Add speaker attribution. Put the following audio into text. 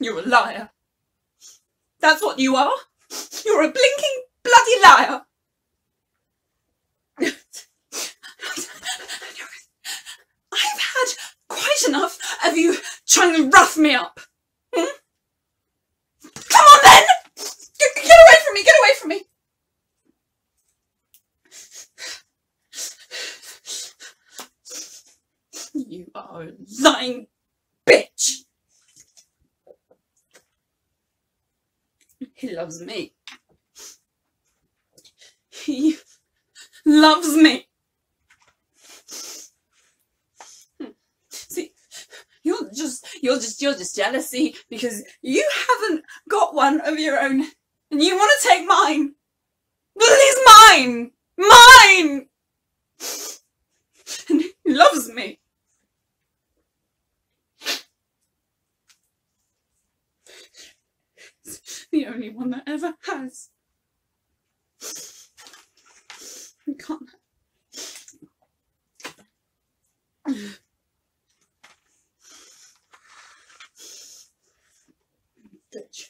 Speaker 1: You're a liar. That's what you are. You're a blinking bloody liar. I've had quite enough of you trying to rough me up. Hmm? Come on then! Get, get away from me! Get away from me! You are lying bitch! He loves me. He loves me. See, you're just you're just you're just jealousy because you haven't got one of your own and you want to take mine. But! Mine! only one that ever has. I can't. Bitch.